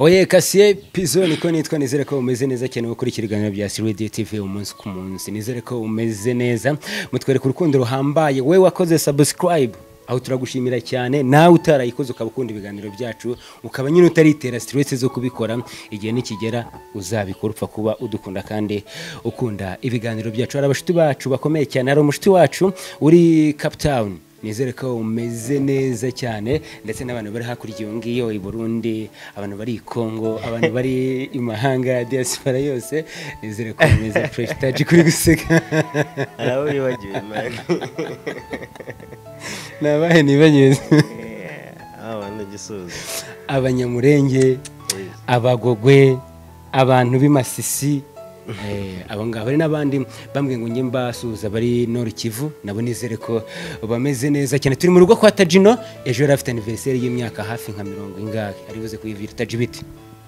oye kasiye pizo niko nitwa nizere ko umeze neza cyane gukurikira ibiganiro bya siridiyo tv umunsi ku munsi. Nizere ko umeze neza. Mutwereka urukundo ruhambaye. We wakoze sabusikarayibu aho turagushimira cyane. Nawe utarayikoze ukaba ukunda ibiganiro byacu ukaba nyine utaritera siteresi zo kubikora. Igihe nikigera uzabikora. Upfa kuba udukunda kandi ukunda ibiganiro byacu. Hari abashuti bacu bakomeye cyane. Hari umushuti wacu uri kaputawuni nizere ko umeze neza cyane ndetse n'abantu bari hakurya iyo ngiyo i burundi abantu bari i kongo abantu bari i mahanga ya diaspora yose nizere ko umeze fureshi kuri guseka. Hari abo wibagiwe mani ni abahe nibanyeze abanyamurenge abagogwe abantu b'imasisi eh, abo ngabo hari n'abandi bambwiye ngo njye mbasuhuza bari nord kivu nabo nizere ko bameze neza cyane. Turi mu rugo kwa tajino ejo yari afite aniveriseri y'imyaka hafi nka mirongo ingahe. Ari buze kuyivira. Tajibiti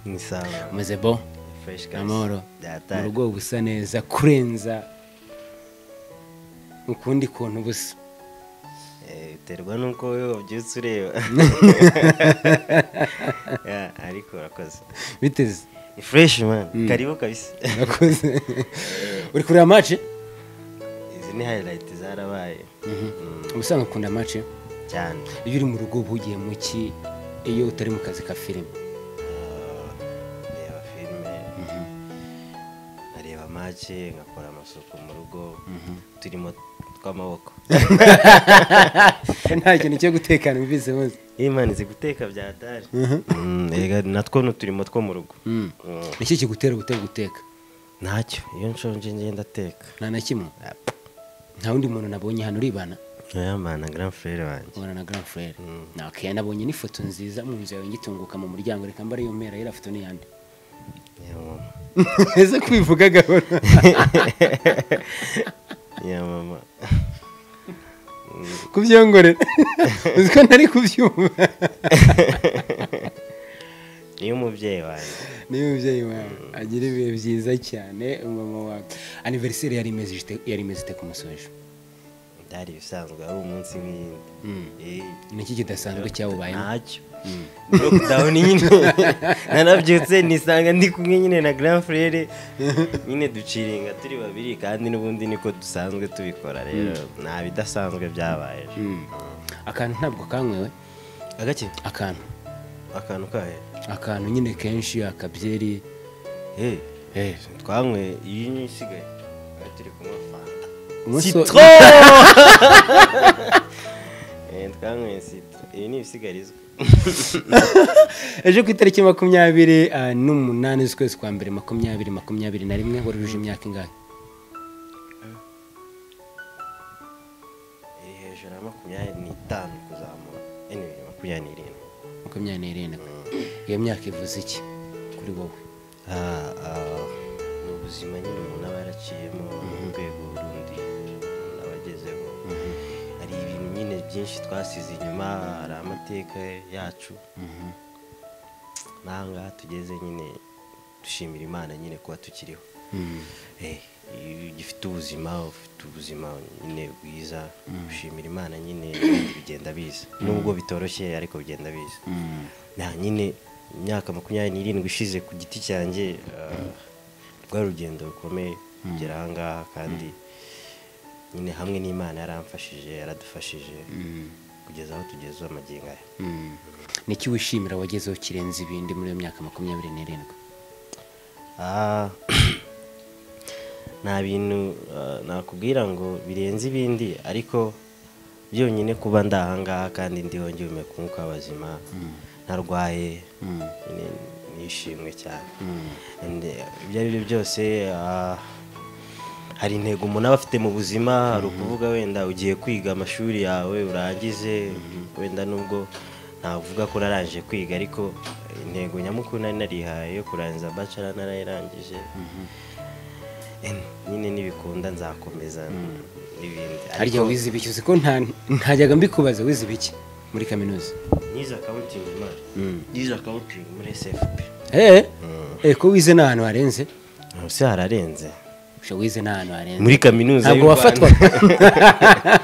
ni sawa. Umeze bo amahoro. Mu rugo busa neza kurenza ukundi kuntu busa Eh, biterwa n'uko wowe wabyutse ureba. Ariko urakoze. Biteze. Ni fresh man. Karibu kabisa. Urakoze uri kureba mace izi ni highlight zarabaye ubusanzwe ukunda mace cyane iyo uri mu rugo uba ugiye mu ki iyo utari mu kazi ka filime make ngakora amasuku mu rugo turimo tw'amaboko. Nta kintu cyo gutekana mbizi iyo imana izi guteka byatari rega natwo ni uturimo two mu rugo. Mm. niki kigutera gutera guteka? Ntacyo iyo nshonje ngenda ateka nta na kimwe? Nta wundi muntu nabonye hano uribana? Yamana grand frere wanjye. Ubona na grand frere nabonye n'ifoto nziza mu nzu yawe ngitunguka mu muryango reka mbare iyo mpera iriya foto ni yande Ya mama. Ese kwivuga gahoro. Ya mama. Kubyongorera. Uzi ko ntari kubyumva. Niyo umubyeyi wanjye. Niyo umubyeyi wawe agira ibihe byiza cyane mama wawe. Aniveriseri yari imeze ite ku musoje byari ibisanzwe ari umunsi w'iyindi Eh, niki kidasanzwe cyawubayemo ntacyo. Lockdown nyine. Nanabyutse nisanga ndi kumwe nyine na grand frere nyine duciringa turi babiri kandi n'ubundi niko dusanzwe tubikora rero. Nta bidasanzwe byabaye. Akantu ntabwo kanywewe agake akantu. Akantu kahe? Akantu nyine kenshi akabyeri. Eh, eh, twanywe iyi ni isigaye turi kunywa fanta citro Eh, twanyweye citro iyi ni ibisigarizwa. Ejo ku itariki makumyabiri ah, n'umunani z'ukwezi kwa mbere makumyabiri makumyabiri na rimwe wari uje imyaka ingahe? Iri hejuru ya makumyabiri n'itanu kuzamura. Makumyabiri n'irindwi. Makumyabiri n'irindwi. Iyo myaka ivuze iki kuri wowe? Ah, ah, ni ubuzima nyine umuntu aba yaraciyemo urwego rundi nyine byinshi twasize inyuma hari amateka yacu. N'aha ngaha tugeze nyine dushimira imana nyine kuba tukiriho. Eh, iyo ugifite ubuzima ufite ubuzima nyine bwiza. Ushimira imana nyine bigenda biza. Nubwo bitoroshye ariko bigenda biza. Nta nyine imyaka makumyabiri n'irindwi ishize ku giti cyanjye ah, rwari urugendo rukomeye. Kugera aha ngaha kandi nyine hamwe n'imana yaramfashije yaradufashije kugeza aho tugeze amagingo aya. Niki wishimira wagezeho kirenze ibindi muri iyo myaka makumyabiri n'irindwi? Ah, nta bintu ah, nakubwira ngo birenze ibindi ariko byonyine kuba ndi aha ngaha kandi ndiho ngihumeka umwuka w'abazima ntarwaye nyine nishimwe cyane. Eh, ibyo ari byo byose ah, hari intego umuntu aba afite mu buzima hari ukuvuga wenda ugiye kwiga amashuri yawe urangize wenda nubwo ntavuga ko narangije kwiga ariko intego nyamukuru nari narihaye yo kurangiza bachelor narayirangije Eh, nyine nibikunda nzakomeza n'ibindi. Harya wize ibiki uzi ko nta- ntajyaga mbikubaza wize ibiki muri kaminuza? Nize accounting man nize accounting muri SFP eh? Eh ko wize n'ahantu harenze? Se hararenze. Usha wize n'ahantu harenze. Muri kaminuza ntabwo y'u Rwanda. wafatwaga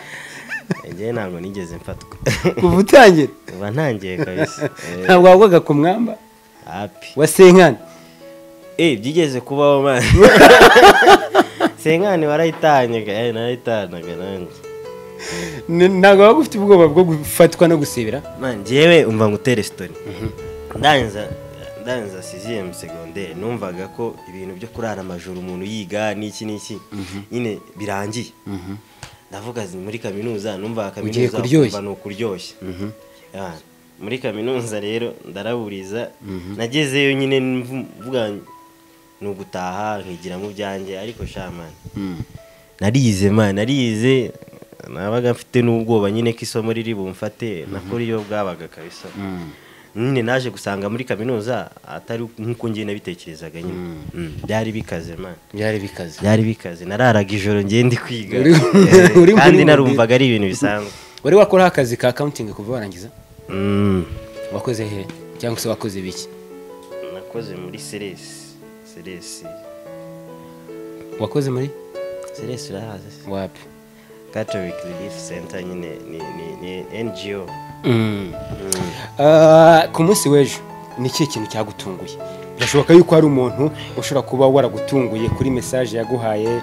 njyewe ntabwo nigeze mfatwa. Kuva utangira uba ntangiye kabisa. Eh, ntabwo wagwaga ku mwamba? Hapi wa senkani eh byigeze kubaho man. Senkani warayitanye ga eh narayitanaga nanjye ntabwo waba ufite ubwoba bwo gufatwa no gusibira? Njyewe umva ngutere story. Ndangiza ndangiza sixième secondaire numvaga ko ibintu byo kurara amajoro umuntu yiga n'iki n'iki nyine birangiye. Ndavuga zi muri kaminuza numva Ugiye kaminuza kuryoshya. kumva ni ukuryoshya Ya, muri kaminuza rero ndaraburiza nagezeyo nyine mvu- mvuga ni ugutaha nkigira mu byanjye. Ariko shamani narize man narize nabaga mfite n'ubwoba nyine ko isomo riri bumfate nako iyo bwabaga kabisa. Nyine naje gusanga muri kaminuza atari nk'uko ngiye nabitekerezaga nyine. Mm, byari bikaze byari bikaze. Byari bikaze. Nararaga ijoro ngiye ndi kwiga. Eh, kandi narumvaga ari ibintu bisanzwe. Wari wakoraho akazi ka accounting kuva warangiza? Mm, wakoze he? Cyangwa se wakoze biki? Nakoze muri seresi seresi wakoze muri? Seresi urahazi wapi? Catholic relief center nyine ni, ni, ni ngo Mm. Ah, ku munsi w'ejo ni ikihe kintu cyagutunguye? Birashoboka yuko hari umuntu ushobora kuba waragutunguye kuri mesaje yaguhaye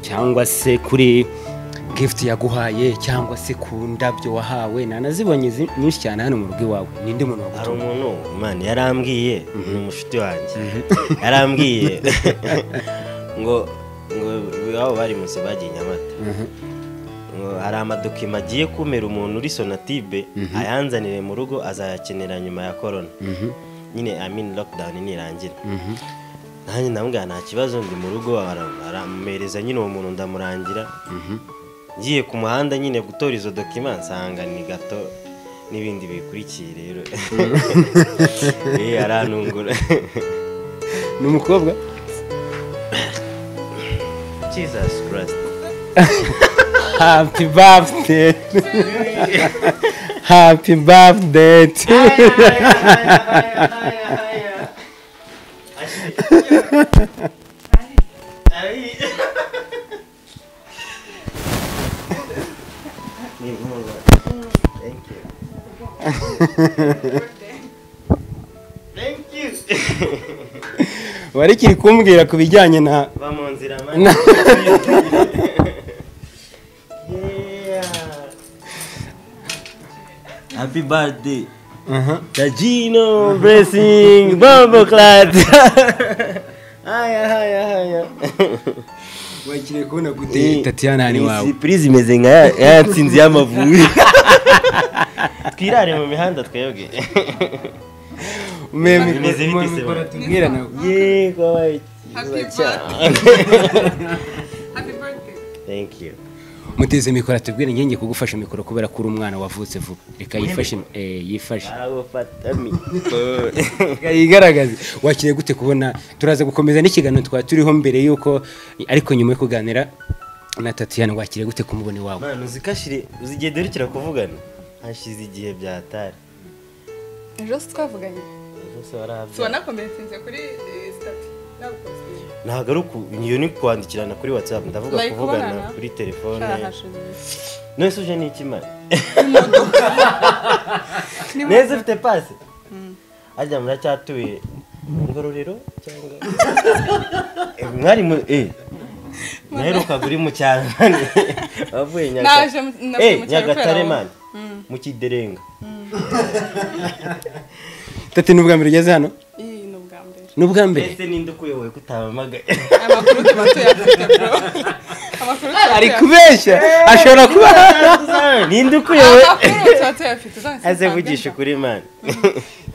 cyangwa se kuri gift yaguhaye cyangwa se ku ndabyo wahawe. Nanazibonye zi- nyinshi cyane hano mu rugo iwawe. Ninde muntu hari wagutunguye? umuntu? Imana yarambwiye ni umushuti wanjye. Yarambwiye. Ngo ngo bari munsi bagiye nyamata. Ngo hari amadokima agiye kumera umuntu uri sonatibe ayanzanire mu rugo azayakenera nyuma ya korona nyine amin lockdown nirangira. Nanjye ndamubwira nta kibazo ndi mu rugo ara- aramumereza nyine uwo muntu ndamurangira. Ngiye ku muhanda nyine gutora izo dokima nsanga ni gato n'ibindi bikurikiye rero. Eh, arantungura ni umukobwa? Jesus christ. happy birthday happy birthday to. Thank you. Thank you. wari kiri kumbwira ku bijyanye na Happy birthday. Aha. Tajino Blessing Bombo Clad. Haya haya haya. wakiriye kubona gute Tatiana ni Iyi iwawe surprise imeze nka ya- ya yatsinze y'amavubi. Twirare mu mihanda twebwe. umeme Bimeze bite se, man? tubwira nawe Yego. Happy birthday. Thank you. Muteze mikoro atubwire ngenge kugufasha mikoro kubera ko uri umwana wavutse vuba reka yifashe eh, yifashe yigaragaze wakiriye gute kubona turaza gukomeza n'ikiganiro twari turiho mbere y'uko ariko nyuma yo kuganira na Tatiana wakiriye gute kumubona iwawe Mwana uzi ko ashire uzi igihe duherukira kuvugana hashize igihe byatari Ejo si twavuganye. Warabya. Wanakomeretinze kuri eh, stati. Nagupostinze. Ntabwo ari uku iyo ni kwandikirana kuri whatsapp. Ndavuga kuvugana kuri telefone. Nese uje ni ikimara Ni neza ufite pasi harya muracyatuye ngororero cyangwa? Eh, mwari mu eh naherukaga uri mu cyaro. Wavuye nyagatare eh nyagatare mani mu kiderenga. Tati ni ubwa mbere ugeze hano? Ni ubwa mbere. ni ubwa mbere ese ninde ukuyoboye kutabamagaye Amakuru tuba tuyafite bro. Ari kubeshya. Ashobora kuba ninde ukuyoboye? Aze vugisha kuri mani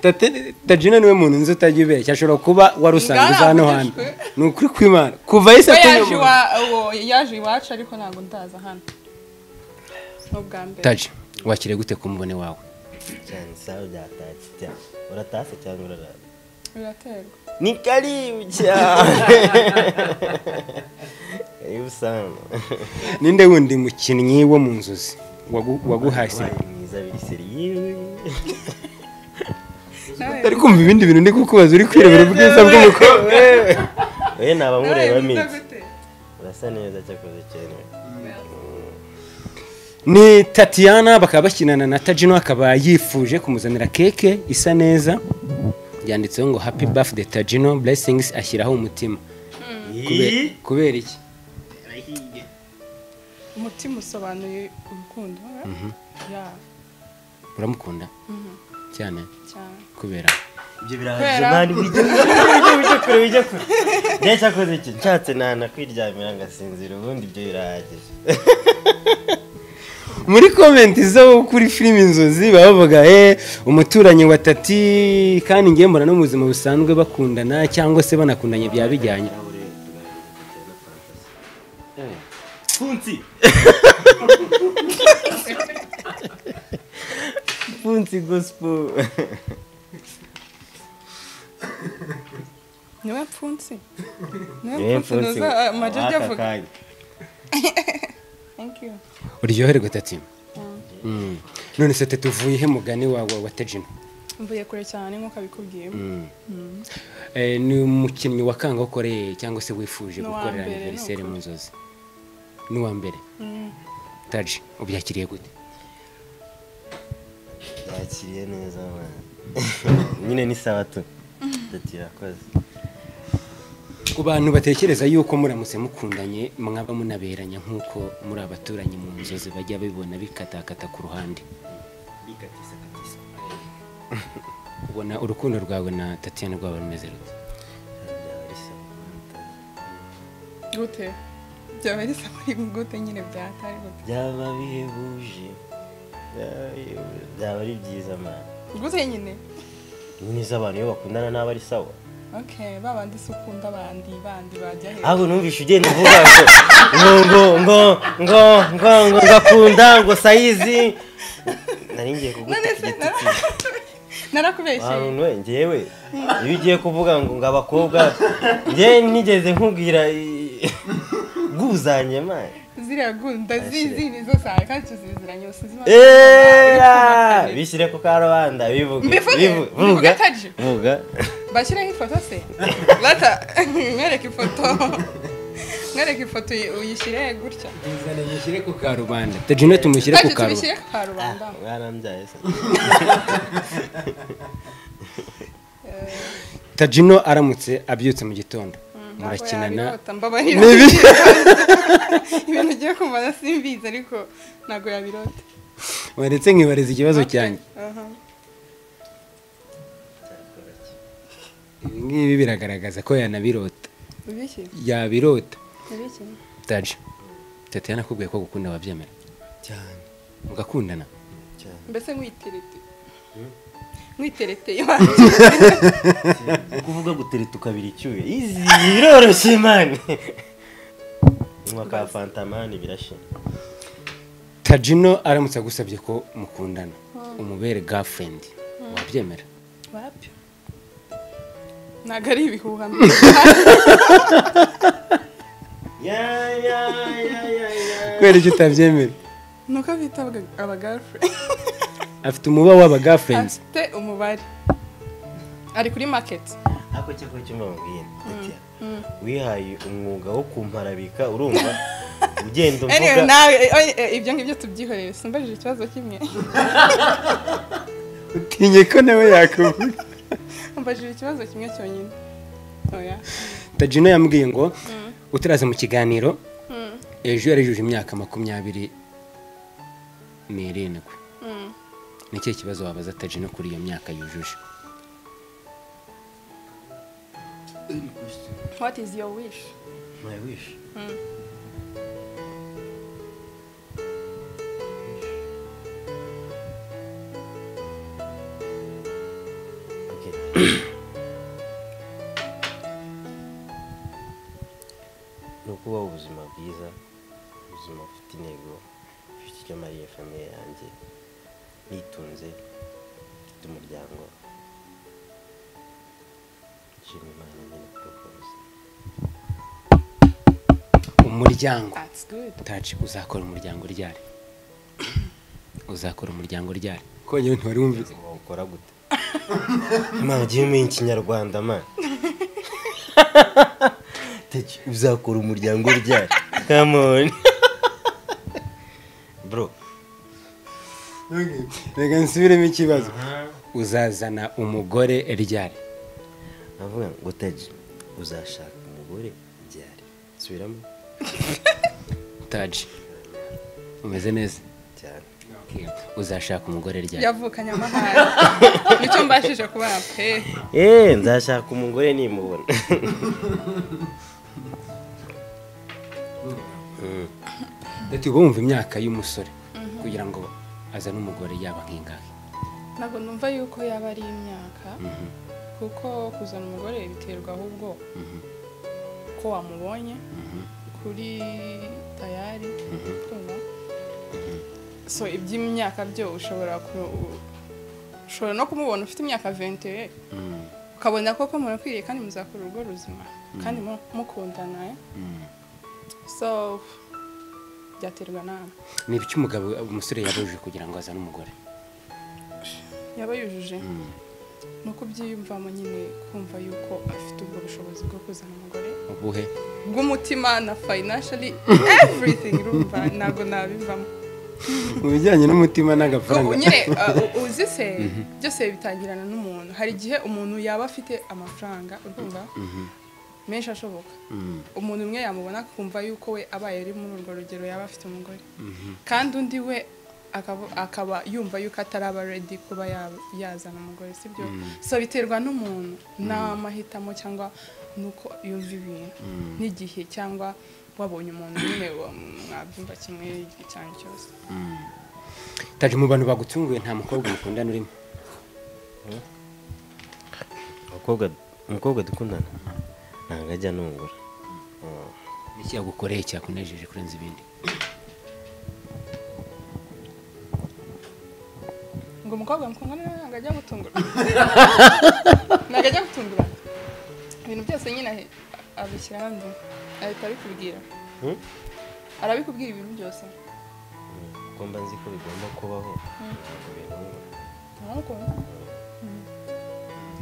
Tate- Tajina niwe muntu nzi utajya ubeshya. Ashobora kuba wari usanzwe uza hano hantu. ni ukuri kw'imana. Kuva yise We yaje iwacu ariko ntabwo ndaza hano. Taji wakiriye gute kumubona iwawe cyane sawa byatatse cyane uratase cyangwa urarara? Biraterwa. Ni karibu cyane karibu sana. Ninde wundi mukinnyi wo mu nzozi wagu- waguhaye se Wabaye mwiza biri seriyewe Nawe- utari kumva ibindi bintu ndi kukubaza uri kwirebera ubwiza bw'umukobwa. We naba wiza minsi urasa neza cyakoze cyane. Ni Tatiana bakaba bakinana na Tajino akaba yifuje kumuzanira keke isa neza. Byanditseho ngo happy birthday tajino blessings ashyiraho umutima. Kube- kubera iki? Umutima usobanuye urukundo ya. Uramukunda? Cyane? Cyane. Kubera? Ibyo birahagije mani bijya kure bijya kure njye cyakoze iki? Nshatse nanakwiryamira ngasinzira ubundi ibyo birahagije. muri komenti zo kuri filime inzozi baba bavuga eh umuturanyi wa tati kandi ngiye mbona no mu buzima busanzwe bakundana cyangwa se banakundanye byaba bijyanye. Funsi funsi gospel. Niwe mfunsi ni we mfunsi w'aka avuga thank you. Uryoherwe tati Mm. none se tati uvuye he mugani wawe wa tajino mvuye kure cyane nk'uko abikubwiye. Eh, ni umukinnyi wa kanga ukoreye cyangwa se wifuje gukorera aniveriseri ni mu nzozi ni uwa mbere. Mm. taji ubyakiriye gute? Yakiriye neza nyine ni sawa tu. Tati irakoze ku bantu batekereza yuko muramutse mukundanye mwaba munaberanya nk'uko muri abaturanyi mu nzozi bajya bibona bikatakata ku ruhande. Ubona urukundo rwawe na tatiyana rwaba rumeze rute? Gute? Byaba ari samari gute nyine byatari gute? Byaba bihebuje. Byaba ari byiza mani gute nyine? Nyine z'abantu iyo bakundana n'aba ari sawa. Babandi se ukunda abandi bandi bajya hejuru ahubwo numvishe ugenda uvuga ngo ngo ngo ngo ngo ngo ngakunda ngo sayizi. Nari ngiye kuguta none igitutsi narakubeshyeye. We ngewe iyo ugiye kuvuga ngo ngo abakobwa njye nigeze nkubwira bwuzanye mani ziriya gunda zizi nizo sawe kandi tuziziranye eee! Bishyire ku karubanda bivuge Mbivuge? bivu- Bashyireho ifoto se? Lata mwereke ifoto mwereke ifoto uyi- uyishyire gutya tuzane mushyire ku karubanda. Tajino tumushyire ku karubanda. Mwarambyaye se tajino aramutse abyutse mu gitondo. Murakinana Nibi- ibintu ugiye kumva simbizi ariko ntabwo yabirota. Waretse nkibariza ikibazo cyanjye. Ibi ngibi biragaragaza ko yanabirota yabirota taji tete yanakubwiye ko gukunda wabyemera cyane. Mugakundana. Mbese mwiterete? Mwiterete iwanjye ni ukuvuga gutereta ukabira icyuya. Izi biroroshye mani nywa ka fantamani birashya tajino aramutse agusabye ko mukundana. Umubere girlfriend. Wabyemera? Wapi ntabwo ari ibihuha mbi ya ya ya ya ya kubera icyo utabyemera nuko bita aba girlfriend afite umuba w'aba girlfriends afite umubare. Ari kuri market. Ako cyakora cyo mbabwira Tatiana, wihaye umwuga wo kumparabika urumva? Ugenda nawe eh, eh, ibyo ngibyo tubyihorere simbajije ikibazo kimwe. Utinye ko nawe yakuvuga. Mbajije ikibazo kimwe cyonyine. Oya. Tajino yambwiye ngo utaraza mu kiganiro ejo yarijuje imyaka makumyabiri n'irindwi. Mm. ni ikihe kibazo wabaza tajino kuri iyo myaka yujuje? What is your wish? My wish. Ni ukubaho ubuzima bwiza ubuzima bufite intego bufite icyo mariye famiye yanjye nitunze mfite umuryango. Nshima imana nyine bwose umuryango. Taci uzakora umuryango ryari? Uzakora umuryango ryari? Kongera ntiwari wumvise wawukora gute? Mama ugiye umenya ikinyarwanda man. Teki, uzakora umuryango ryari come on. Bro. Reka nsubiremo ikibazo. Uzazana umugore ryari? Avuga ngo taji uzashaka umugore byari subiramo taji umeze neza? Cyane. Uzashaka umugore ryari? Yavukanye amahane. Nicyo mbashije kubona pe. Eee nzashaka umugore nimubona. ndetse uba wumva imyaka y'umusore kugira ngo azane umugore yaba nk'ingahe? Ntabwo numva yuko yaba ari imyaka kuko kuzana umugore biterwa ahubwo ko wamubonye kuri tayari so iby'imyaka byo ushobora ushobora no kumubona ufite imyaka 21 ukabona koko murakwiriye kandi muzakora urugo ruzima kandi mu- mukundana eh? So byaterwa nawe ni ibiki umugabo umusore yabujije kugira ngo azane umugore? Yaba yujuje ni uko byiyumvamo nyine kumva yuko afite ubwo bushobozi bwo kuzana umugore. Ubuhe? Bw'umutima na financially everything urumva? Ntabwo nabivamo. Mu bijyanye n'umutima n'agafaranga. Nyine uh, uzi se? Byose bitangirana n'umuntu. Hari igihe umuntu yaba afite amafaranga urumva? Menshi ashoboka. Umuntu umwe yamubona akumva yuko we abaye ari muri urwo rugero yaba afite umugore. Kandi undi we akaba- yumva yuko ataraba ready kuba ya- yazana umugore sibyo? So biterwa n'umuntu n'amahitamo cyangwa nuko yumva ibintu. N'igihe cyangwa wabonye umuntu nyine wa- mwabyumva kimwe igihe cyane cyose taje mu bantu bagutunguye nta mukobwa mukundana urimo. Umukobwa dukundana? Ntabwo ajya nungura. Iki yagukoreye cyakunejeje kurenza ibindi? Ngo umukobwa mukundana ntabwo ajya gutungura. Ntabwo ajya gutungura. Ibintu byose nyine abishyira hanze. Ahita abikubwira. Hmm? arabikubwira ibintu byose. Kuko mba nzi ko bigomba kubaho. Ntabwo bintungura uramukunda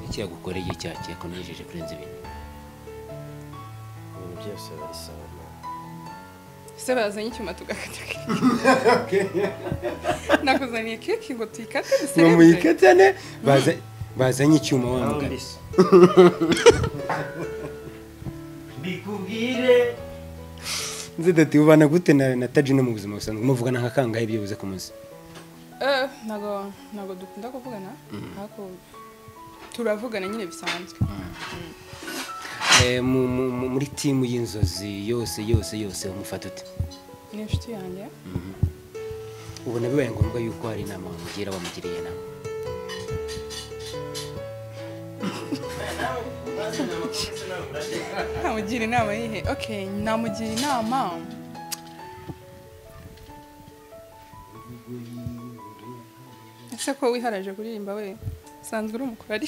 iki yagukoreye cya- cyakunejeje kurenza ibindi? Byose babisaba ese bazanye icyuma tugakata keke nakuzaniye keke ngo tuyikate ngo duserebure muyikatane baza- bazanye icyuma wa mugabo mbikubwire nzi dati ubana gute na, na taji no mu buzima busanzwe muvugana nka kangahe byibuze ku munsi ntabwo ntabwo dukunda kuvugana ariko turavugana nyine bisanzwe muri timu y'inzozi yose yose yose umufata ute? Ni inshuti yanjye. Ubona bibaye ngombwa yuko hari inama wamugira wamugiriye inama. Namugira inama yihe? Okay namugira inama. Ese ko wiharaje kuririmba we? Usanzwe uri umukorari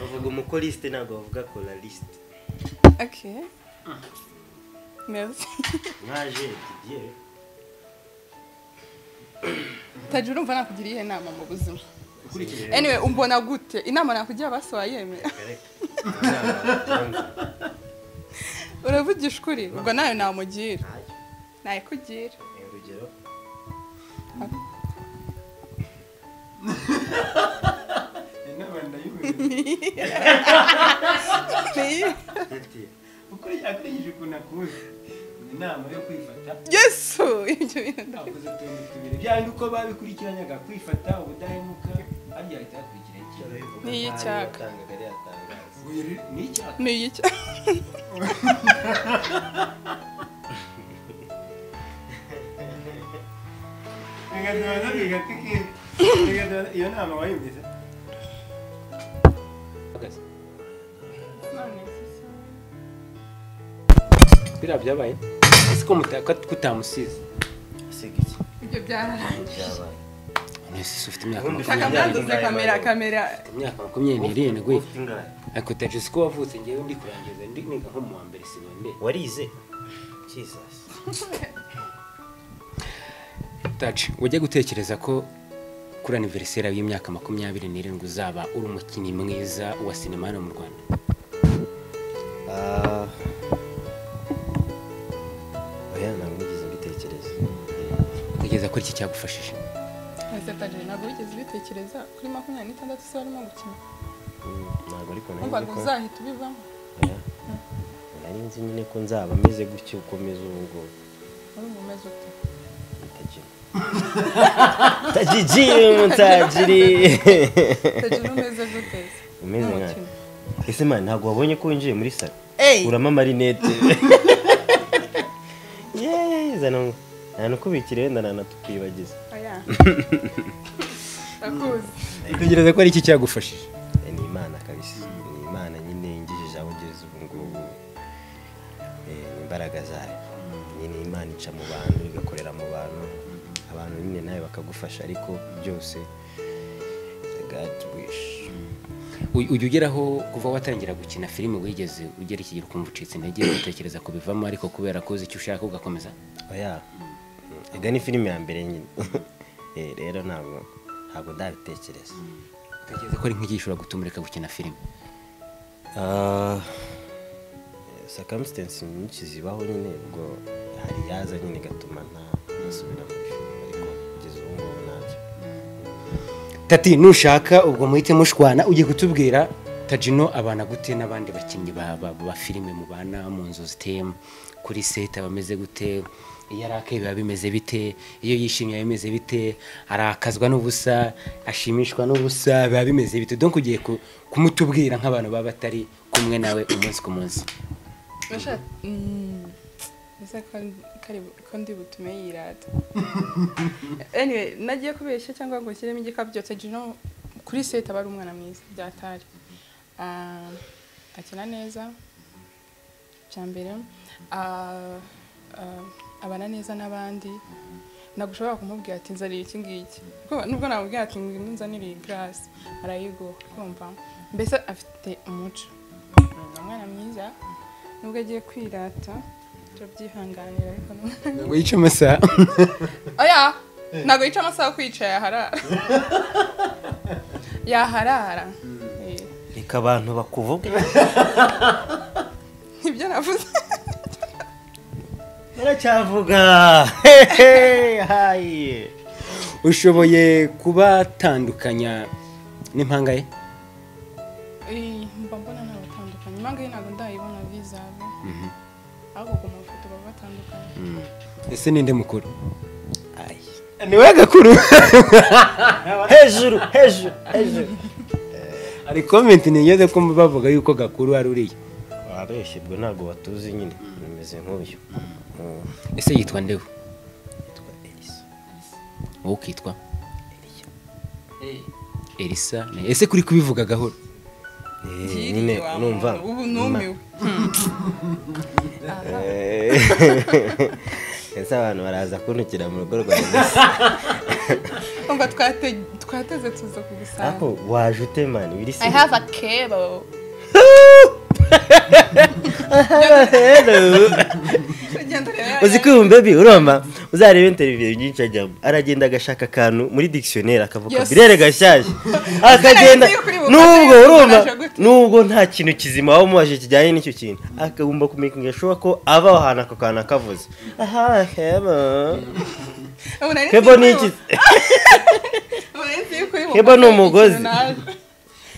bavuga umukolisite ntabwo bavuga koralisite okay merci. Mwaje tugiye taje urumva nakugira iyihe nama mu buzima. Anyway umbona gute inama nakugira basi wayemera uravugisha ukuri ubwo nawe namugira. Nayikugira urugero? akurikije ukuntu akuze inama yo kwifata yesu! Ibyo bintu ndabizi. akoze utuntu tubiri byandi uko babikurikiranyaga kwifata ubudahemuka harya ahita hakurikira ikintu Ni iy'icyaka. yatangaza ni icyaha ni bigatuma iyo nama wayumvise biriya byabaye ese ko mutaka kutamusize? Asiga iki ibyo byararangiye byabaye. Ese ufite imyaka makumyabiri n'irindwi. ariko taje siko wavutse ngewe ndi kurangiza ndi niga nko mu wa mbere segonderi warize? Jesus. Taje ujya gutekereza ko kuri aniveriseri y'imyaka makumyabiri n'irindwi uzaba uri umukinnyi mwiza wa sinema hano mu rwanda? Kugeza kuri iki cyagufashije? Ese taje ntabwo wigeze ubitekereza. Kuri makumyabiri n'itandatu se warimo gukina. Mm, ntabwo ariko nari nzi ko uzahita ubivamo. Nari nzi nyine ko nzaba meze gutyo uko meze ubu ngubu. Uri umeze ute? Tajiri. tajiri mutajiri utagira umeze gute? Umeze nka ese mani ntabwo wabonye ko winjiye muri salo? Uramo amarinete. Yeee zana ngo nta nukubikira wenda nanatukwibagiza oya ndakuzi. Tegereza ko ari iki cyagufashije? Eh, ni imana kabisa. Ni imana nyine ingejeje aho ngeze ubu ngubu. Eh, ni imbaraga zayo. Nyine imana ica mu bantu igakorera mu bantu. Abantu nyine nawe bakagufasha ariko byose God wish. Uy- ujya ugeraho kuva watangira gukina filime wigeze ugera ikigero ukumva ucitse intege utekereza kubivamo ariko kubera ko uzi icyo ushaka ugakomeza? Oya ega ni filime ya mbere nyine. Eh, rero ntabwo ntabwo ndabitekereza. Utekereza ko ari nk'igihe ushobora gutuma ureka gukina filime circumstance nyinshi zibaho nyine ubwo hari yaza nyine igatuma nta ntasubira muri filime ariko kugeza ubu ngubu ntacyo. Tati nushaka ubwo muhite mushwana ugiye kutubwira tajino abana gute n'abandi bakinnyi ba, filime mubana mu nzu ziteye kuri seta bameze gute? Iyo arakaye biba bimeze bite? Iyo yishimye biba bimeze bite? Arakazwa n'ubusa ashimishwa n'ubusa biba bimeze bite? Donc ugiye ku- kumutubwira nk'abantu baba batari kumwe nawe umunsi ku munsi. Mm. ko ndi butume yirata? Anyway nagiye kubeshya cyangwa ngo nshyiremo igikabyo Tajino kuri set aba ari umwana mwiza byatari. Ah, akina neza cya mbere Ah, ah, abana neza n'abandi ntabwo ushobora kumubwira ati nzanira iki ngiki? Nubwo namubwira ati ngwino unzanire iyi garasi arayiguha kumva. Mbese afite umuco. Ni umwana mwiza nubwo agiye kwirata turabyihanganira ariko ngo yice amasaha. Oya! Ntabwo yica amasaha yo kwica yaharara. Yaharara. Eh, reka abantu bakuvuge. Nibyo navuze. Baracyavuga hayi ushoboye kubatandukanya. N'impanga ye? Eh, mba mbona nta batandukanye impanga ye ntabwo ndayibona vizabe ahubwo ku mafoto baba batandukanye. Ese ninde mukuru? Ayi ni we gakuru. Hejuru hejuru hejuru. Hari komenti nigeze ko bavuga yuko gakuru ari uriya? Wabeshye ubwo ntabwo batuzi nyine. Bimeze nk'uyu. Mm, ese yitwa ndewe yitwa elisa. Wowe ukitwa? Elisa. Ne- ese kuri kubivuga gahoro. Eh, nyine numva ubu numiwe Eh, ese abantu baraza kuntukira mu rugo rwa elisa? Twate- twateze tuza kugusanga aho waje ute mani wiri I have a. Ugenda ureba uzi ko uyu bebi urumva uzareba interiviyo nyinshi ajyamo aragenda agashaka akantu muri dictionnaire akavuga birere gashyashya akagenda nubwo urumva nubwo nta kintu kizima waba umubaje kijyanye n'icyo kintu. Akagomba kumekinga shuwa ko ava aho hantu ako kantu akavuze. Aha heba nzi ni iki Hebo ni umugozi.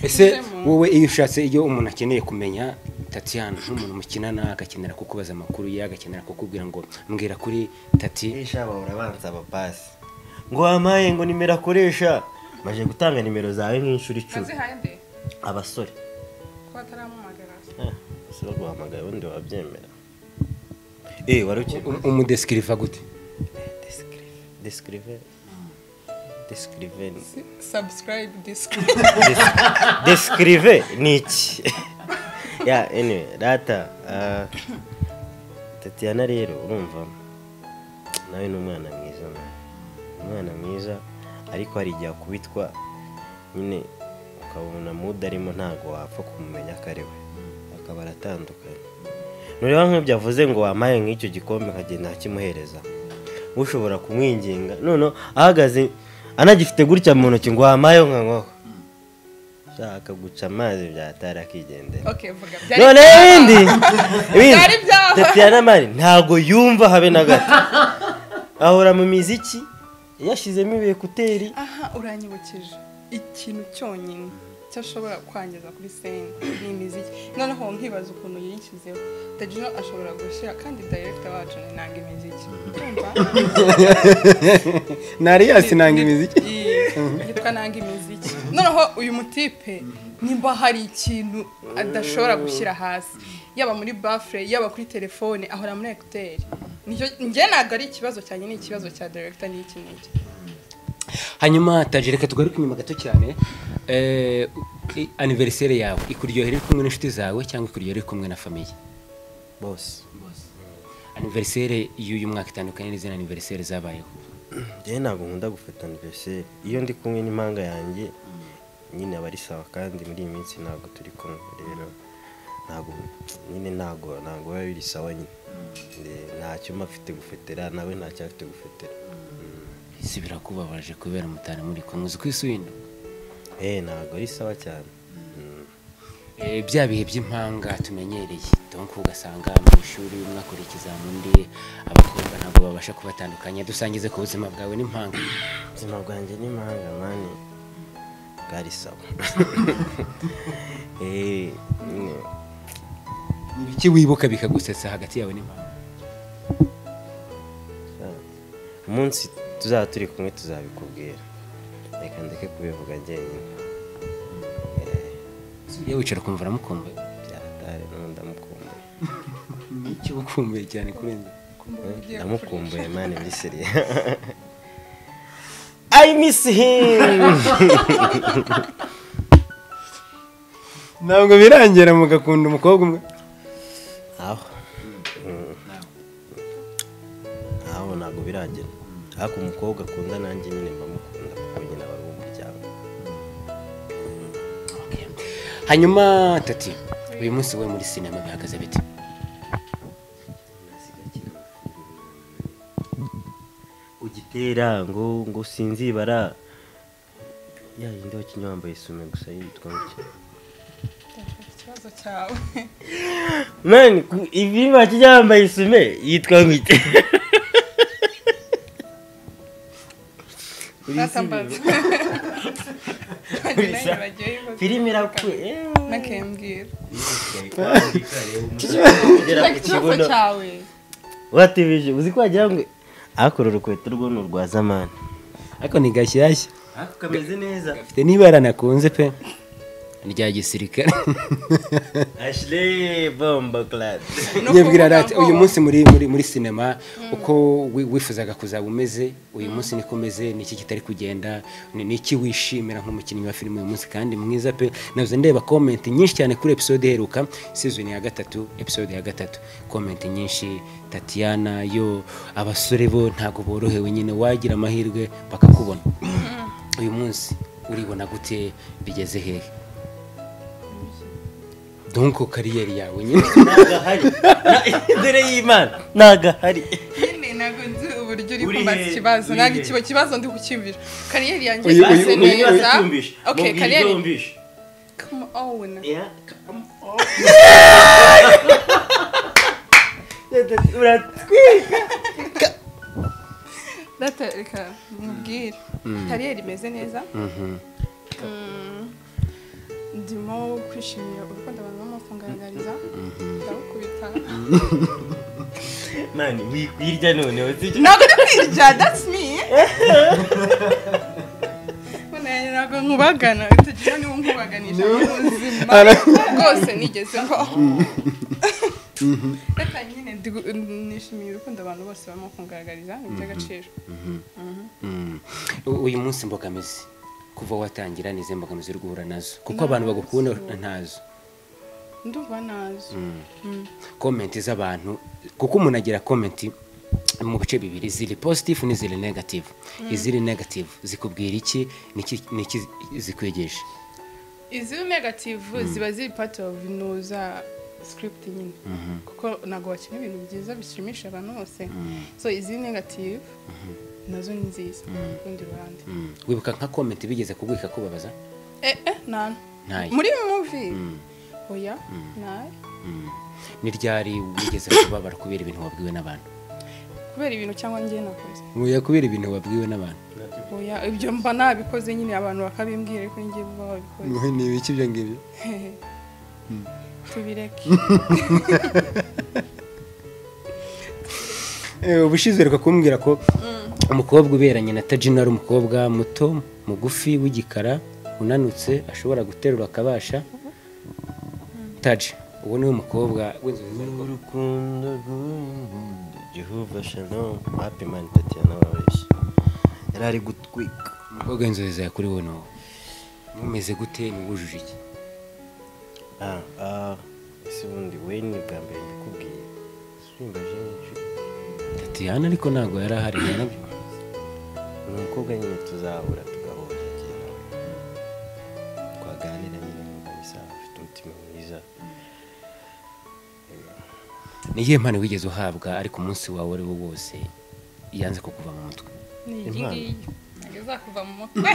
ese wowe iyo ushatse iyo umuntu akeneye kumenya tatiyana nk'umuntu mukinana agakenera kukubaza amakuru ye agakenera kukubwira ngo mbwira kuri tati. Isha bahora bansaba pasi ngo wamaye ngo nimero akoresha. Maje gutanga nimero zawe nk'inshuro icumi. Abasore. Ko atarampamagara. Ah, ese baguhamagaye ubundi wabyemera. Eh wari ukiri um- umudesikiriva gute? Subscribe, discount. descrive ni iki? ya anyway data ah, tatiana rero urumva? Nawe ni umwana mwiza umwana mwiza ariko hari igihe akubitwa nyine ukabona muda arimo ntabwo wapfa kumumenya ko ari we. Akaba aratandukanye. Nureba nk'ibyo avuze ngo wamaye nk'icyo gikombe nkagenda nkakimuhereza ushobora kumwinginga. Noneho ahagaze anagifite gutya mu ntoki ngo nkanywaho ushaka guca amazi byatari akigendera none ibindi ibindi. Tatiana Mari ntabwo yumva habe na gato ahora mu miziki yashyizemo ibekuteri aha uranyibukije ikintu cyonyine icyo ashobora kwangiza kuri sene ni imiziki noneho nkibaza ukuntu yishyizeho Dajino ashobora gushyira kandi director wacu ni nanga imiziki urumva nariyasi nanga imiziki yitwa nanga imiziki noneho uyu mutipe nimba hari ikintu adashobora gushyira hasi. Yaba muri bafure yaba kuri telefone ahora muri ekuteri. Nicyo njye ntabwo ari ikibazo cyanjye ni ikibazo cya director n'iki n'iki hanyuma taje reka tugaruke inyuma gato cyane. Eh, aniveriseri yawe. Ikuryohera iri kumwe n'inshuti zawe cyangwa ikuryohera iri kumwe na famiye bose aniveriseri y'uyu mwaka itandukanye n'izindi aniveriseri zabayeho. Njyewe ntabwo nkunda gufata aniveriseri iyo ndi kumwe n'impanga yanjye nyine aba ari sawa kandi muri iyi minsi ntabwo turi kumwe. Rero ntabwo nyine ntabwo ntabwo biba biri sawa nyine. Nta cyuma afite gufetera nawe ntacyo afite gufetera. Isi birakubabaje kubera mutari muri kumwe. Uzi ko isi wino eh ntabwo ari sawa cyane. Mm. Eh, bya bihe by'impanga tumenyereye. Donc ugasanga mu ishuri umwe akora ikizamu undi abakobwa ntabwo babasha kubatandukanya. Dusangize ku buzima bwawe n'impanga. Ubuzima bwanjye n'impanga mani. Bwari sawa eh ni ibiki wibuka bikagusetsa hagati yawe n'impanga umunsi tuzaba turi kumwe tuzabikubwira. Reka ndeke kubivuga njyenyine. Iyo wicara ukumva uramukumbuye? Byaratare n'ubu ndamukumbuye. Icyo uba ukumbuye cyane kurenza ndamukumbuye mani muri seriye I miss him. Ntabwo birangira mugakunda umukobwa umwe. Aho? Aho ntabwo biragera ariko umukobwa akunda nanjye nyine mbamukunda kuko nyine aba ari umuryango. Hanyuma tati uyu munsi we muri sinema bihagaze bite? Ugitera ngo ngo sinzibara. Ya yindi wakinnye wambaye isume gusa yitwa ngo ikibazo cyawe. Mani ibi wakinnye wambaye isume yitwa natambaza filime irakwiye nakembwira. Ikibazo cyawe. Watibije uzi ko wagira ngo akora urukweto rwo ni urwa zamani. Ariko ni gashyashya ariko kameze neza. Gafite n'ibara nakunze pe. Rya gisirikare. Ngo- uyu munsi muri muri muri sinema uko wi- wifuzaga kuzaba umeze uyu munsi niko umeze niki kitari kugenda ni niki wishimira nk'umukinnyi wa filime uyu munsi kandi mwiza pe navuze ndeba comment nyinshi cyane kuri episode iheruka season ya gatatu episode ya gatatu. Comment nyinshi Tatiana yo abasore bo ntago borohewe nyine wagira amahirwe bakakubona. Uyu munsi uribona gute bigeze hehe? Donc kariyeri yawe nyine ntagahari imbere y'imana ntagahari nyine ntabwo nzi uburyo uri kumbaza ikibazo ntabwo he? ikiba kibazo ndi kucyumvisha kariyeri yanjye uyu- neza okay kariyeri come on. Yeah, come on. uratwika data reka mubwire kariyeri imeze neza ndimo kwishimira urukundo abantu barimo kungaragariza ndabukubita mani wikwirya noneho sibyo ntabwo ndi kwirya that's me. Ntabwo nkubagana. Utagira niba nkubaganisha mu buzima. Rwose nigeze mbaho reka nyine nishimiye urukundo abantu bose barimo kungaragariza ni iby'agaciro. Uyu munsi imbogamizi kuva watangira ni izihe mbogamizi uri guhura na zo. kuko abantu bagukunda ntazo ndumva na zo. Mm. komenti z'abantu kuko umuntu agira komenti mu bice bibiri ziri positive n'iziri negative. Iziri negative zikubwira iki? Niki niki zikwegeje izi negative ziba ziri part of nuza script nyine. Kuko ntabwo bakina ibintu byiza bishimisha abantu bose. So izi negative na zo ni nziza. Ku rundi ruhande. Mm. wibuka nka komenti bigeze kugwika kubabaza? Eh eh nta ntayo muri movie Mm. oya ntayo Mm. ni ryari wigeze kubabara kubera ibintu wabwiwe n'abantu? Kubera ibintu cyangwa njye nakoze. Oya kubera ibintu wabwiwe n'abantu. Oya ibyo mba nabikoze nyine abantu bakabimbwira ariko njye baba babikoze ni ibiki ibyo ngibyo? Tubireke. Eh, ubushize reka kumbwira ko umukobwa uberanye na tajina ari umukobwa muto mugufi w'igikara unanutse ashobora guterura akabasha. Taji uwo ni we mukobwa w'inzozi zawe. urukundo rw'urukundo jehova shalom happy man tatiana wabeshye yari ari gutwika. Umukobwa w'inzozi zawe kuri wowe ni wowe mumeze gute? Niwujuje iki? Ah ah ese ubundi we ni bwa mbere nyinshi tatiyana ariko ntabwo yari ahari na byo. Ni umukobwa nyine tuzahura tugahura kera twaganira nyine numva bisa afite umutima mwiza ni iyihe mpano wigeze uhabwa ariko umunsi wawe ari wo wose yanze kukuva mu mutwe ni iyi ngiyi ntabwo izakuva mu mutwe.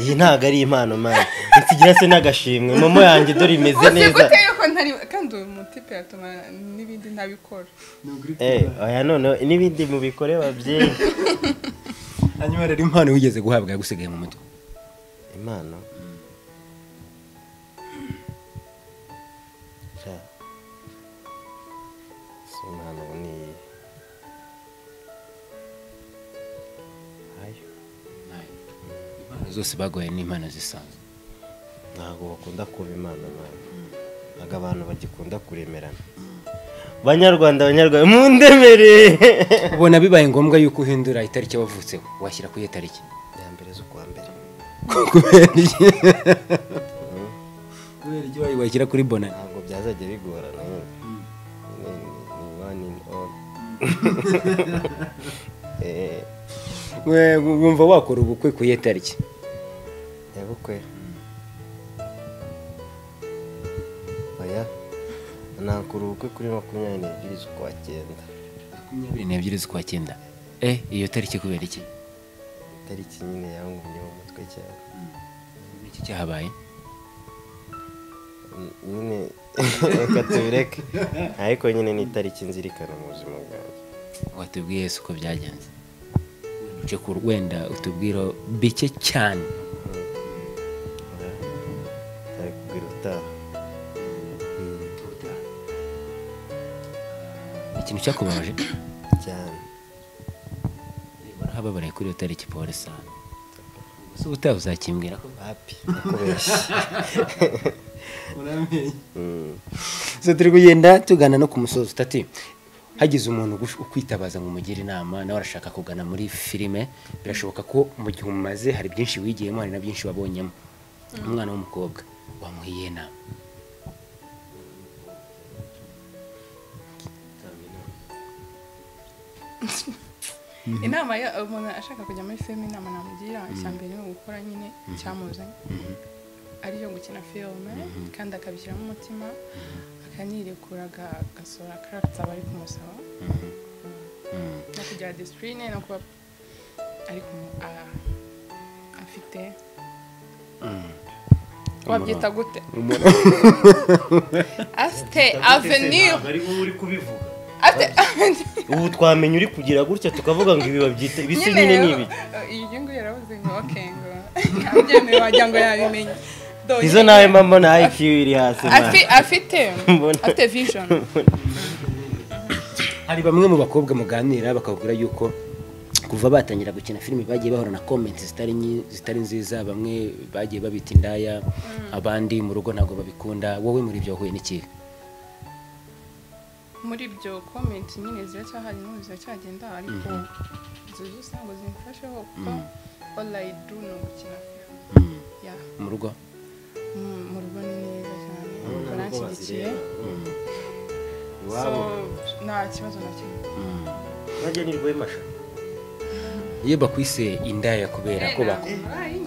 Iyi ntabwo ari impano mani nsigira se n'agashimwe. Momo yanjye dore imeze neza. gute yuko ntari kandi uyu mutipe yatuma n'ibindi ntabikora. Eh oya noneho n'ibindi mubikore babyeyi. Hanyuma rero impano wigeze guhabwa yagusigaye mu mutwe. Impano? Zose bagoye ni impano zisanzwe. Ntabwo bakunda kuba imana mani ntabwo abantu bagikunda kuremerana. Banyarwanda banyarwanda mundemere! Ubona bibaye ngombwa yuko uhindura itariki wavutseho washyira ku iyo tariki? Ya mbere z'ukwa mbere. Kubera iki? Wayi- washyira kuri bona ntabwo byazajya bigorana Eh, We- wumva wakora ubukwe ku iyo tariki? Yabukwe oya nakora ubukwe kuri makumyabiri n'ebyiri z'ukwa cyenda makumyabiri n'ebyiri z'ukwa cyenda eh iyo tariki kubera iki itariki nyine yangumye mu mutwe cyane iki cyahabaye nyine reka tubireke ariko nyine ni itariki nzirikana mu buzima bwanjye watubwiye uko byagenze wenda utubwira bike cyane ikintu cyakubabaje? Cyane. Urahababariye kuri iyo tariki pole sana gusa ubutaha uzakimbwira ko hapi nakubeshye Mm. turi kugenda tugana no ku musozi utati hagize umuntu ukwitabaza ngo umugire inama nawe arashaka kugana muri filime. Birashoboka ko mu gihe umaze hari byinshi wigiyemo hari na byinshi wabonyemo. Umwana w'umukobwa wamuhiye inama inama ya umuntu ashaka kujya muri filime inama namugira icya mbere ni ugukora nyine icyamuzanye ariyo gukina filime kandi akabishyiramo umutima akanirekura aga- agasohora karagita bari kumusaba. No kugira disipurine no kuba ari afite. Wabyita gute? Afite avenir ubu twamenya uri kugira gutya tukavuga ngo ibi babyita ibisi nyine ni ibi. Iyi ngiyi yaravuze ngo oke ngo abyemewe wagira ngo yabimenye. Izo nawe mba mbona IQ iri hasi afite afite vision. Hari bamwe mu bakobwa muganira bakabwira yuko kuva batangira gukina filime bagiye bahura na comments zitari nziza bamwe bagiye babita indaya abandi mu rugo ntabwo babikunda. Wowe muri ibyo wahuye n'ikihe muri ibyo komenti nyine ziracyahari n'ubu ziracyagenda ariko izo zose ntabwo zimfasheho kuko I do ni ugukina Yeah. mu rugo? Mm, mu rugo ni neza cyane. Baranshyigikiye so iwabo. Nta kibazo na kimwe. Najya ni rwemasha iyo bakwise indaya kubera ko bako. Ay,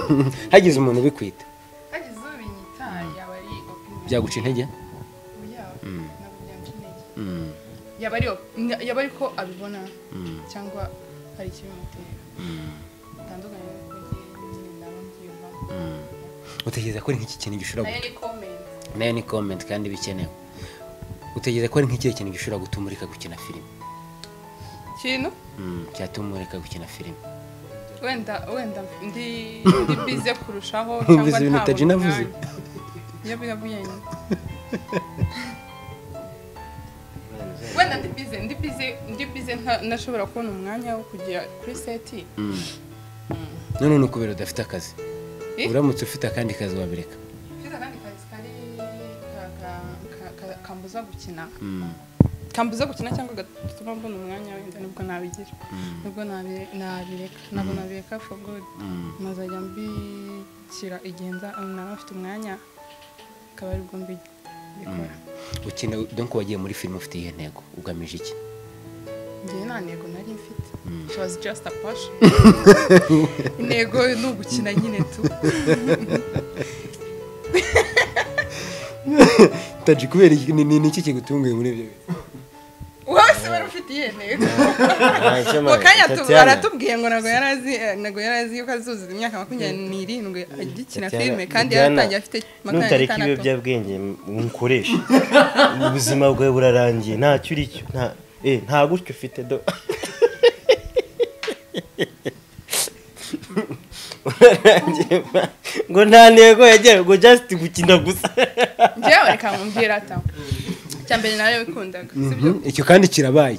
hagize umuntu ubikwita. Hagize ubinyita yaba ari opinion byaguca intege? Yaba ari op- yaba ari ko abibona cyangwa hari ikibimutera bitandukanye n'uko ngiye nyine naba mbyiyumvamo utekereza ko ari nk'iki kintu gishobora na yo gutuma ni comment na yo ni comment kandi bikenewe utekereza ko ari nk'ikihe kintu gishobora gutuma ureka gukina filime ikintu cyatuma ureka gukina filime wenda wenda ndi ndi bize kurushaho cyangwa avuze? umwanya. iyo biravuye nyine wenda ndi bize ndi bize ndi bize nta- ntashobora kubona umwanya wo kujya kuri seti none ni ukubera udafite akazi. Eh? uramutse ufite akandi kazi wabireka. Mfite akandi kazi kari ka- ka- ka- ka- kambuza gukina. Mm, kambuza gukina cyangwa gatuma mbona umwanya wenda ni bwo nabigira. Nibwo nabi- nabireka. Ntabwo nabireka for good. Mm. nkazajya mbikira igihe naba mfite umwanya akaba ari bwo mbikora. Ukina donc wagiye muri filime ufite iyihe ntego? Ugamije iki? Njyewe nta ntego nari mfite. It was just a passion. Intego ni ugukina nyine tu. Taji kubera ni iki kigutunguye muri ibyo? bintu kanya tu- baratubwiye ngo ntabwo yari azi ntabwo yari azi yuko azuzuza imyaka makumyabiri n'irindwi agikina filime kandi yaratangiye afite makumyabiri n'itandatu ibiyobyabwenge mukoresha ubuzima bwawe burarangiye ntacyo uri cyo nta eh, nta gutyo ufite do. Ngo nta ntego yagiye ngo just gukina gusa njyewe reka nkubwire ata icya mbere nawe wikundaga icyo kandi kirabaye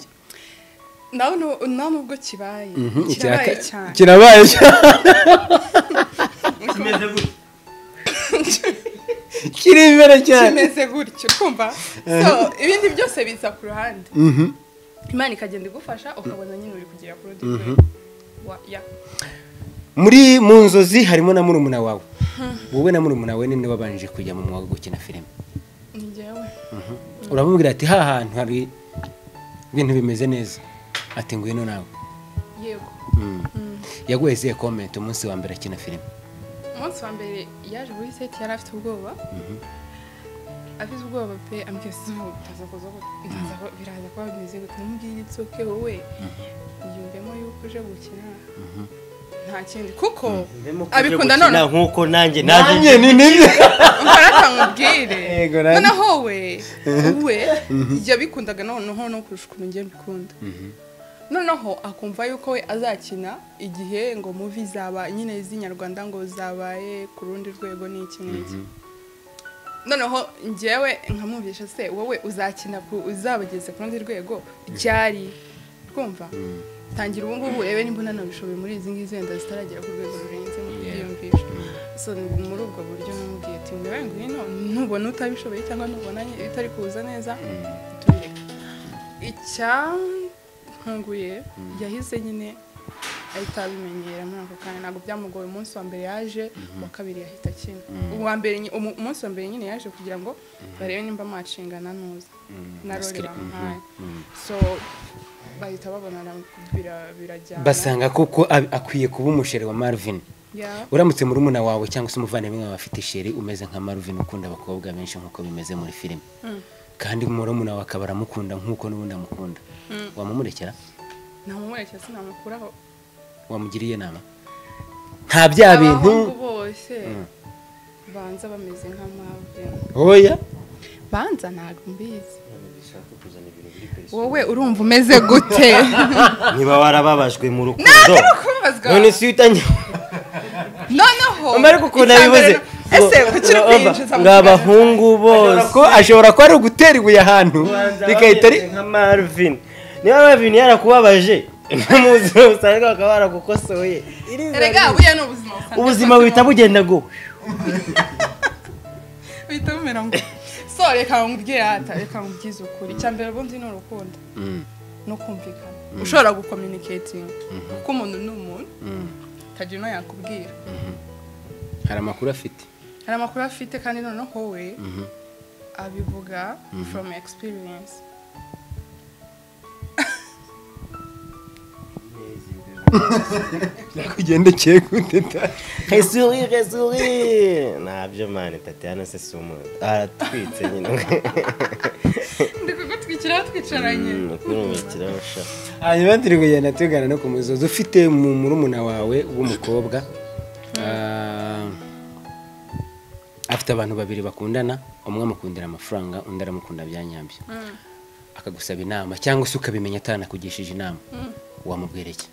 nawe nu- nawe nubwo kibaye Mhm, kirabaye cyane. kirabaye cyane. Kiri imbere cyane. Kimeze gutyo kumva? So ibindi byose biza ku ruhande. Mhm. imana ikagenda igufasha ukabona nyine uri kugera ku rundi rwego. Wa- ya. muri mu nzozi harimo na murumuna wawe. Wowe na murumuna wawe ninde wabanje kujya mu mwuga wo gukina filime uramubwira ati ha hantu hari ibintu bimeze neza. Ati ngwino nawe. Yego. Mm. yaguhaye izihe comment umunsi wa mbere akina filime umunsi wa mbere yaje kuri seti yari afite ubwoba. Afite ubwoba pe ambwira ati "Zubu, ndaza kuza biraza kuba bimeze gute? Namubwira itsoke wowe. Yiyumvemo yuko uje gukina. Nta kindi. Kuko abikunda none. nk'uko nanjye nanjye nanjye ni ni byo nkarata nkubwire noneho we we yabikundaga noneho no kurusha ukuntu njye mbikunda. Noneho akumva yuko we azakina igihe ngo muvi zaba nyine z'inyarwanda ngo zabaye ku rundi rwego n'iki n'iki. Noneho njyewe nkamwumvisha se wowe uzakina uzabageze ku rundi rwego? Ryari? Twumva. Tangira ubu ngubu urebe nimba unanabishoboye muri izi ngizi wenda zitaragera ku rwego rurenze mu kubyiyumvisha so ni muri ubwo buryo namubwiye ati ngo ngwino nubona utabishoboye cyangwa nubona bitari kuza neza tubireka icyantunguye yahise nyine ahita abimenyera muri ako kanya. Ntabwo byamugoye umunsi wa mbere yaje uwa kabiri yahita akina. Uwa mbere umunsi wa mbere nyine yaje kugira ngo barebe nimba macingana nuza. Na Script, bamuhaye so bahita babona ara- bira- birajyana. Basanga koko ab- akwiye kuba umusheri wa marvin. Uramutse murumuna wawe cyangwa se umuvandimwe wawe afite isheri umeze nka marvin ukunda abakobwa benshi nk'uko bimeze muri filime kandi murumuna wawe akaba aramukunda nk'uko n'ubundi amukunda. Wamumurekera ntamumureke sinamukuraho. Wamugiriye inama? Nta bya bintu? bose banza bameze nka Marvin oya. Banza ntabwo mbizi. Wowe urumva umeze gute? Niba warababajwe mu rukundo. None si utangiye noneho. Mbere yabivuze ni- ese kuki uri kwinjiza ngo abahungu bose. ko ashobora kuba ari ugutera ibuye ahantu. Bigahita ari nka Marvin. Niba Marvin yarakubabaje no mu buzima busanzwe bakaba baragukosoye. Erega buriya ni ubuzima busanzwe. Ubuzima buhita bugenda ngo bihita bumera ngo so reka nkubwire hata reka nkubwize ukuri. Icya mbere ubundi ni urukundo. Mm, no kumvikana. Ushobora gukominiketinga kuko umuntu ni umuntu kagira ino yakubwira. Hari amakuru afite? Hari amakuru afite kandi noneho we abivuga from experience. Kugendekeye gute resuri resuri! Ntabyo mani tatiana se si umuntu aratwitse nyine ndi kugutwikira twicaranye kurumikiraho sha. Hanyuma turi kugenda tugana no ku muzozi ufite mu murumuna wawe w'umukobwa afite abantu babiri bakundana umwe amukundira amafaranga undi aramukunda bya nyabyo akagusaba inama cyangwa se ukabimenya atanakugishije inama. Wamubwira iki?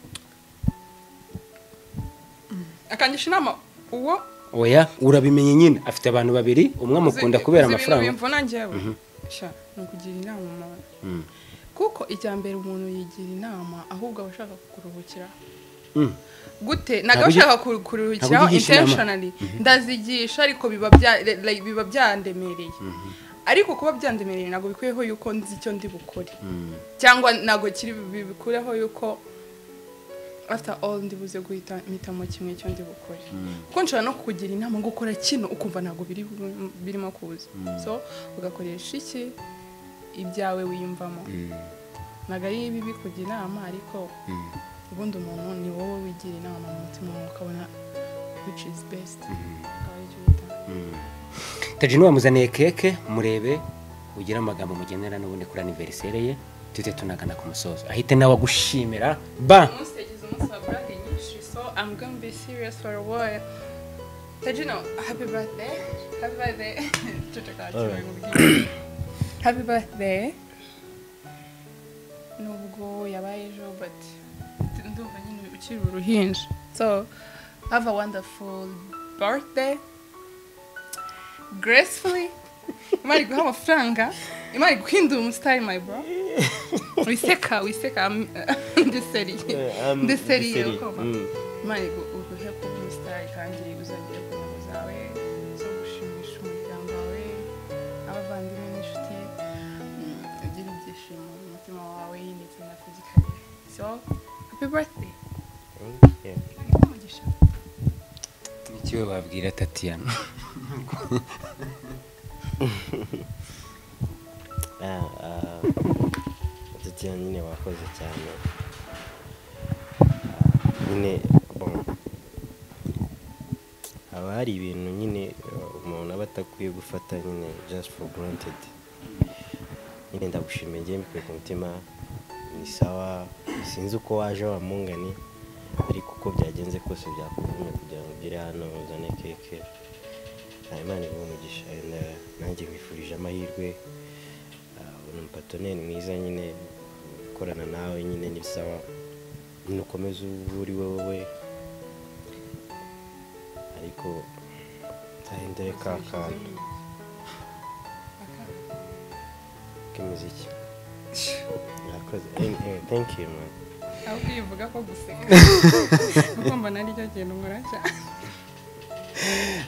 Akangisha inama? Uwo? Oya urabimenye nyine. Afite abantu babiri umwe amukunda kubera amafaranga. Mm. kuko ijya mbere umuntu yigira inama ahubwo aba ashaka kukuruhukira Mm. Gute. Ntabwo ku- kuruhukiraho intentionally. Ndazigisha ariko biba byandemereye. Ariko kuba byandemereye ntabwo bikwiyeho yuko nzi icyo ndi bukore. Mm. cyangwa ntabwo bikureho yuko after all ndi buze guhita mpitamo kimwe cyo ndi bukore. Kuko nshobora no kukugira inama ngo ukora kino ukumva ntabwo biri birimo kuza. So ugakoresha iki? Ibyawe wiyumvamo. Ntabwo ari bibi kujya inama ariko. Ubundi umuntu ni wowe wigira inama mu mutima wawe ukabona which is best. Akaba ari cyo uhitamo taji wamuzaniye keke murebe ugire amagambo mugenera n'ubundi kuri aniveriseri ye tujye tunagana ku musozo. Ahite nawe agushimira. Ba! I'm gonna be serious for a while. Tajino, happy birthday. Happy birthday. Alright. kimwe happy birthday. Nubwo yabaye ejo but ndumva nyine ukiri uruhinja so have a wonderful birthday. Gracefully. Imana iguha amafaranga imana iguhindura umusitari my bro. Wiseka wiseka am- ndiseriye Eh, um, ndiseriye ndiseriye, ukumva mm. imana igu- iguhe kuba umusitari kandi uzongere ku ntego zawe zo gushimisha umuryango wawe abavandimwe n'inshuti. Mm, ugire ibyishimo mu mutima wawe ndetse na fizikali so happy birthday. Ikiwe wabwira tatiyana Tatiana nyine wakoze cyane nyine haba hari ibintu nyine umuntu aba atakwiye gufata nyine just for granted. Nyine ndagushimiye ngiye ku mutima ni sawa sinzi uko waje wa mungani ariko uko byagenze kose byakuvumye kugira ngo ugere hano uzane keke. Ah, imana iguhe umugisha uh, nanjye nkwifurije amahirwe. Ah, uri umupatoneri mwiza nyine gukorana nawe nyine ni sawa nyine ukomeze uba uri wowe ariko nzahindure ka kantu. K'imiziki murakoze. Eh, thank you man. Aho kwivuga ko guseka kuko mbona ari cyo kintu nkora cyane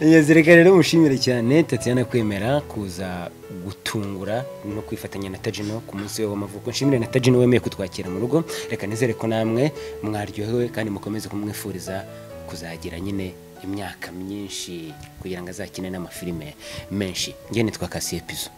yazereka rero mushimire cyane tatiyana kwemera kuza gutungura no kwifatanya na tajino ku munsi we w'amavuko nshimire na tajino wemeye kutwakira mu rugo. Reka nizere ko namwe mwaryohewe kandi mukomeze kumwifuriza kuzagira nyine imyaka myinshi kugira ngo azakine n'amafilime menshi. Njye nitwa kasiye pizo